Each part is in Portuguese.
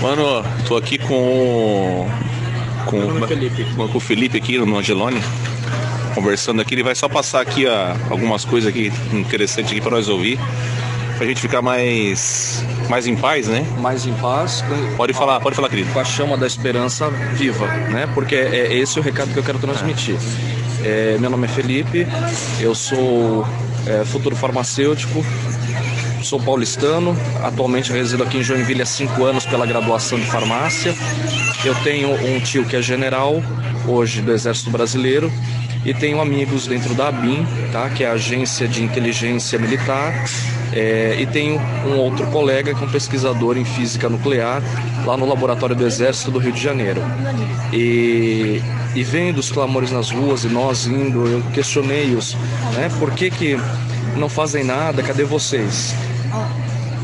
Mano, tô aqui com. Com, é Felipe. com, o Felipe aqui no Angelone. Conversando aqui, ele vai só passar aqui ó, algumas coisas aqui interessantes aqui para nós ouvir. Pra gente ficar mais. mais em paz, né? Mais em paz, com- Pode falar, pode falar, querido. com a chama da esperança viva, né? Porque é esse o recado que eu quero transmitir. É, meu nome é Felipe, eu sou é, futuro farmacêutico, sou paulistano, atualmente resido aqui em Joinville há cinco anos pela graduação de farmácia. Eu tenho um tio que é general, hoje do Exército Brasileiro, e tenho amigos dentro da ABIN, tá? que é a Agência de Inteligência Militar, é, e tenho um outro colega que é um pesquisador em física nuclear lá no Laboratório do Exército do Rio de Janeiro. E, e vendo os clamores nas ruas e nós indo, eu questionei-os, né? Por que, que não fazem nada? Cadê vocês?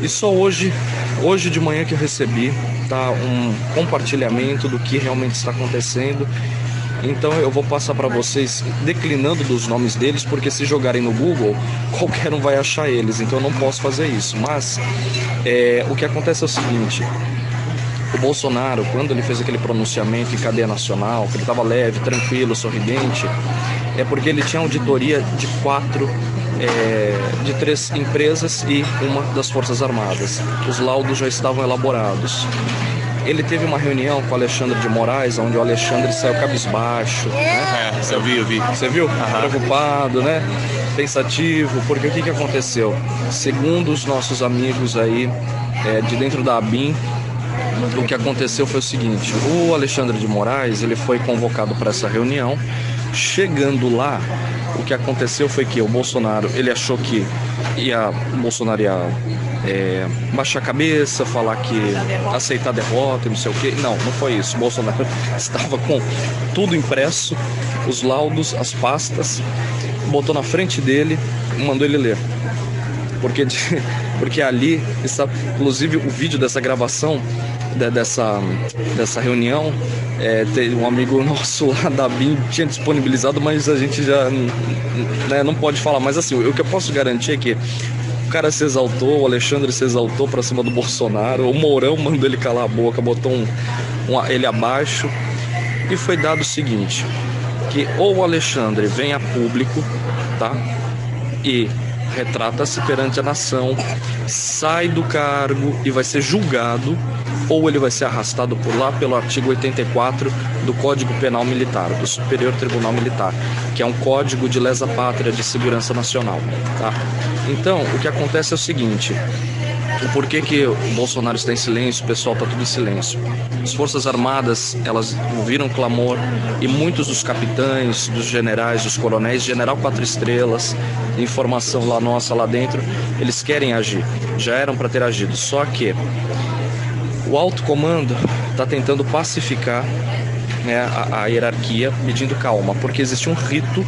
E só hoje, hoje de manhã que eu recebi, tá um compartilhamento do que realmente está acontecendo. Então eu vou passar para vocês declinando dos nomes deles, porque se jogarem no Google, qualquer um vai achar eles. Então eu não posso fazer isso. Mas é, o que acontece é o seguinte: o Bolsonaro, quando ele fez aquele pronunciamento em cadeia nacional, que ele estava leve, tranquilo, sorridente, é porque ele tinha auditoria de quatro, é, de três empresas e uma das Forças Armadas. Os laudos já estavam elaborados. Ele teve uma reunião com o Alexandre de Moraes, onde o Alexandre saiu cabisbaixo, né? É, eu vi, eu vi. Você viu? Preocupado, né? Pensativo, porque o que, que aconteceu? Segundo os nossos amigos aí é, de dentro da ABIN, o que aconteceu foi o seguinte: o Alexandre de Moraes ele foi convocado para essa reunião. Chegando lá, o que aconteceu foi que o Bolsonaro ele achou que ia, o Bolsonaro ia é, baixar a cabeça, falar que aceitar derrota, e não sei o que. Não, não foi isso. O Bolsonaro estava com tudo impresso, os laudos, as pastas, botou na frente dele mandou ele ler porque, porque ali está, inclusive o vídeo dessa gravação de- dessa, dessa reunião, é, um amigo nosso lá da BIM tinha disponibilizado, mas a gente já né, não pode falar. Mas assim, o que eu posso garantir é que o cara se exaltou, o Alexandre se exaltou para cima do Bolsonaro, o Mourão mandou ele calar a boca, botou um, um- ele abaixo e foi dado o seguinte, que ou o Alexandre vem a público, tá? e retrata-se perante a nação, sai do cargo e vai ser julgado, ou ele vai ser arrastado por lá pelo artigo 84 do Código Penal Militar, do Superior Tribunal Militar, que é um código de lesa pátria de segurança nacional. Tá? Então, o que acontece é o seguinte: o porquê que o Bolsonaro está em silêncio, o pessoal está tudo em silêncio. As Forças Armadas, elas ouviram clamor e muitos dos capitães, dos generais, dos coronéis, general quatro estrelas, informação lá nossa lá dentro, eles querem agir. Já eram para ter agido, só que o alto comando está tentando pacificar né, a, a hierarquia, pedindo calma, porque existe um rito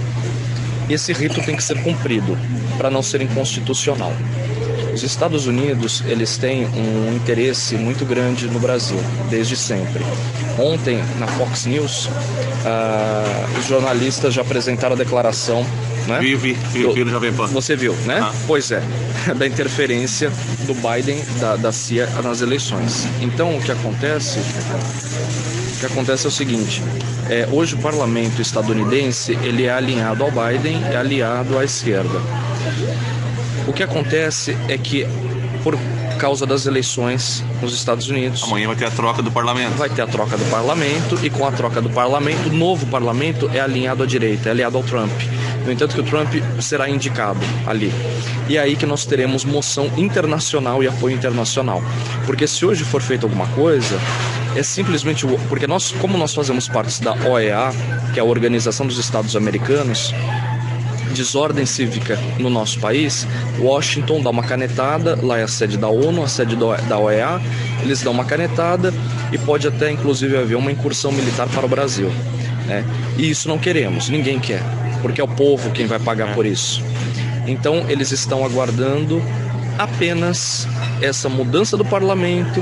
e esse rito tem que ser cumprido para não ser inconstitucional. Os Estados Unidos eles têm um interesse muito grande no Brasil desde sempre. Ontem na Fox News ah, os jornalistas já apresentaram a declaração, né? Vi, vi, vi, vi no Jovem Pan. Você viu, né? Ah. Pois é, da interferência do Biden, da, da CIA nas eleições. Então o que acontece, o que acontece é o seguinte: é, hoje o parlamento estadunidense ele é alinhado ao Biden, é aliado à esquerda. O que acontece é que por causa das eleições nos Estados Unidos, Amanhã vai ter a troca do parlamento. vai ter a troca do parlamento e com a troca do parlamento, o novo parlamento é alinhado à direita, é aliado ao Trump. No entanto que o Trump será indicado ali. E é aí que nós teremos moção internacional e apoio internacional. Porque se hoje for feita alguma coisa, é simplesmente porque nós, como nós fazemos parte da OEA, que é a Organização dos Estados Americanos, desordem cívica no nosso país, Washington dá uma canetada, lá é a sede da ONU, a sede da OEA, eles dão uma canetada e pode até inclusive haver uma incursão militar para o Brasil. Né? E isso não queremos, ninguém quer, porque é o povo quem vai pagar por isso. Então eles estão aguardando apenas essa mudança do parlamento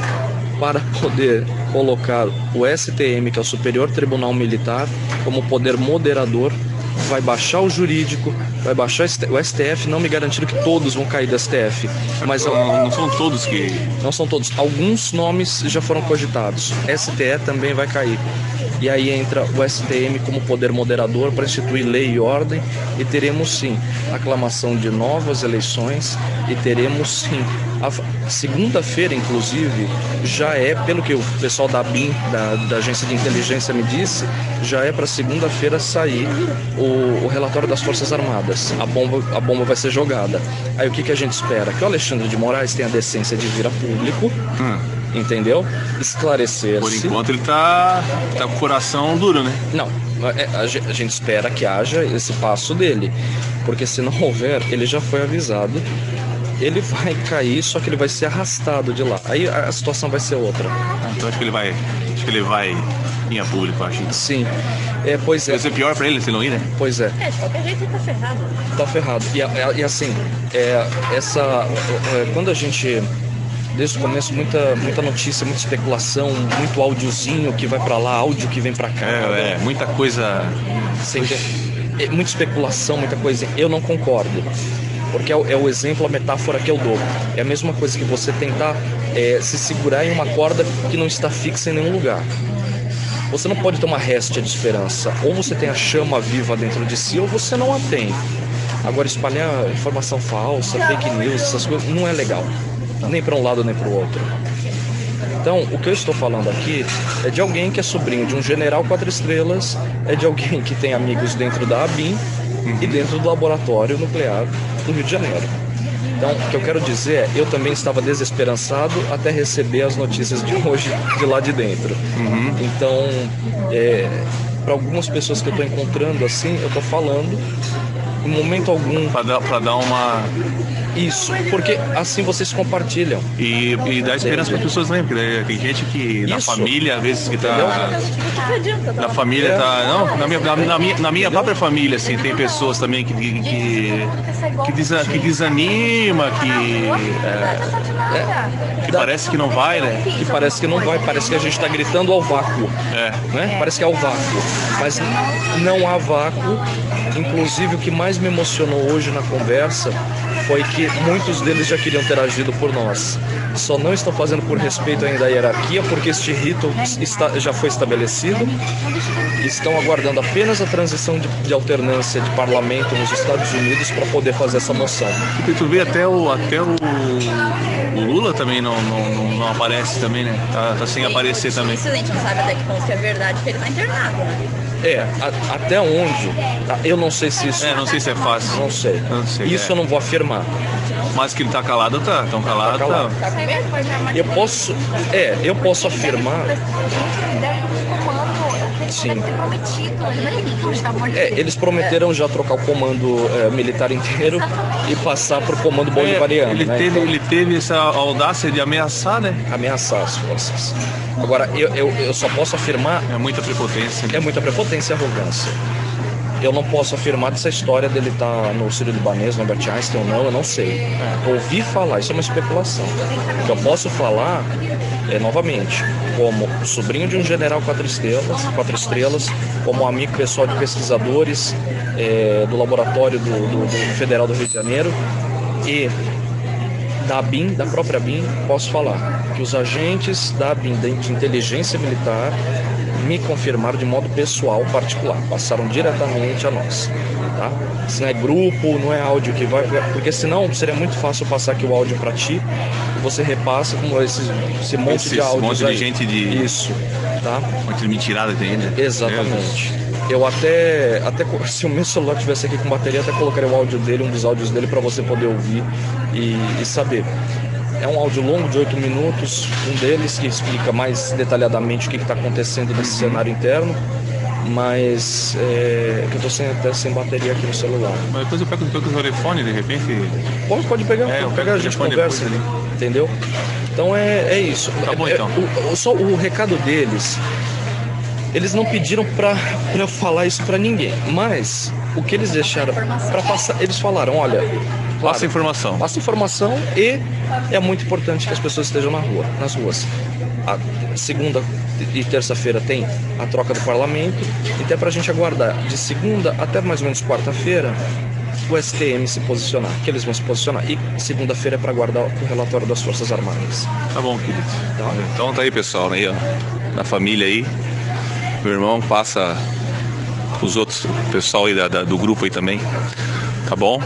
para poder colocar o STM, que é o Superior Tribunal Militar, como poder moderador vai baixar o jurídico, vai baixar o STF, não me garantindo que todos vão cair do STF. Mas não, não são todos que. Não são todos. Alguns nomes já foram cogitados. STE também vai cair. E aí entra o STM como poder moderador para instituir lei e ordem e teremos sim aclamação de novas eleições e teremos sim a segunda-feira, inclusive, já é, pelo que o pessoal da BIM, da, da agência de inteligência, me disse, já é para segunda-feira sair o, o, relatório das Forças Armadas. A bomba, a bomba vai ser jogada. Aí o que, que a gente espera? Que o Alexandre de Moraes tenha a decência de vir a público. Hum entendeu? Esclarecer. Por enquanto ele tá, tá com o coração duro, né? Não, é, a gente espera que haja esse passo dele, porque se não houver, ele já foi avisado. Ele vai cair, só que ele vai ser arrastado de lá. Aí a situação vai ser outra. Então acho que ele vai, acho que ele vai a público, acho. Sim. É, pois é. Vai ser pior pra ele se não ir, né? Pois é. É, de qualquer jeito ele tá ferrado. Tá ferrado. E, e assim, é, essa. É, quando a gente desde o começo muita, muita notícia, muita especulação, muito áudiozinho que vai para lá, áudio que vem para cá. É, é, muita coisa. Sem, é, muita especulação, muita coisa. Eu não concordo. Porque é o, é o, exemplo, a metáfora que eu dou. É a mesma coisa que você tentar é, se segurar em uma corda que não está fixa em nenhum lugar. Você não pode ter uma réstia de esperança. Ou você tem a chama viva dentro de si, ou você não a tem. Agora, espalhar informação falsa, fake news, essas coisas, não é legal nem para um lado nem para o outro. Então, o que eu estou falando aqui é de alguém que é sobrinho de um general quatro estrelas, é de alguém que tem amigos dentro da ABIN uhum. e dentro do laboratório nuclear do Rio de Janeiro. Então, o que eu quero dizer é, eu também estava desesperançado até receber as notícias de hoje de lá de dentro. Uhum. Então, é, para algumas pessoas que eu estou encontrando assim, eu estou falando em momento algum. Para dar, dar uma isso, porque assim vocês compartilham. E, e dá esperança para as pessoas também, porque tem gente que na Isso. família, às vezes, que tá. Na família é. tá. Não, na minha, na, na, minha, na minha própria família, assim, tem pessoas também que, que, que, que, desa, que desanima, que. É, é, que parece que não vai, né? Que parece que não vai, parece que a gente está gritando ao vácuo. É. Né? Parece que é ao vácuo. Mas não há vácuo. Inclusive, o que mais me emocionou hoje na conversa foi que muitos deles já queriam ter agido por nós. Só não estão fazendo por respeito ainda à hierarquia, porque este rito está, já foi estabelecido. Estão aguardando apenas a transição de, de alternância de parlamento nos Estados Unidos para poder fazer essa moção. E tu vê até o, até o, o Lula também não, não, não, aparece também, né? Tá, tá sem aparecer também. Gente não sabe até que ponto é verdade que ele está internado, né? É, a, até onde? Tá, eu não sei se isso. É, não sei se é fácil. Não sei. Não sei isso é. eu não vou afirmar. Mas que ele tá calado, tá. Tão calado, tá. Calado. tá. Eu posso. É, eu posso afirmar. Sim. É, eles prometeram já trocar o comando é, militar inteiro e passar para o comando bolivariano. É, ele, né? teve, ele teve essa audácia de ameaçar, né? Ameaçar as forças. Agora, eu, eu, eu só posso afirmar. É muita prepotência. É muita prepotência e arrogância. Eu não posso afirmar dessa história dele estar tá no Sírio Libanês, no Albert Einstein ou não, eu não sei. É. Ouvi falar, isso é uma especulação. O que eu posso falar é, novamente, como sobrinho de um general quatro estrelas, quatro estrelas como amigo pessoal de pesquisadores é, do laboratório do, do, do Federal do Rio de Janeiro e da BIM, da própria BIM, posso falar que os agentes da BIM, de inteligência militar, me confirmaram de modo pessoal, particular, passaram diretamente a nós. Tá? Se não é grupo, não é áudio que vai, porque senão seria muito fácil passar aqui o áudio para ti e você repassa como esse, esse monte esse, de áudios. monte de aí. gente de. Isso. Tá? Um monte de mentirada tem, né? Exatamente. Eu até, até se o meu celular tivesse aqui com bateria, até colocaria o áudio dele, um dos áudios dele, para você poder ouvir e, e saber. É um áudio longo de 8 minutos, um deles que explica mais detalhadamente o que está acontecendo nesse uhum. cenário interno, mas é, que eu estou sem, até sem bateria aqui no celular. Mas depois eu pego, pego o telefone, de repente. Pode, pode pegar, é, pode pegar, a gente conversa, ali. entendeu? Então é, é isso. Tá bom então. É, o, só o recado deles eles não pediram para eu falar isso para ninguém, mas o que eles deixaram para passar, eles falaram, olha, claro, passa informação. Passa informação e é muito importante que as pessoas estejam na rua, nas ruas. A segunda e terça-feira tem a troca do parlamento, então é para a gente aguardar de segunda até mais ou menos quarta-feira o STM se posicionar, que eles vão se posicionar. E segunda-feira é para aguardar o relatório das Forças Armadas. Tá bom, querido. Tá. Então tá aí, pessoal, aí, ó, da família aí. Meu irmão passa os outros, pessoal aí da, da, do grupo aí também. Tá bom?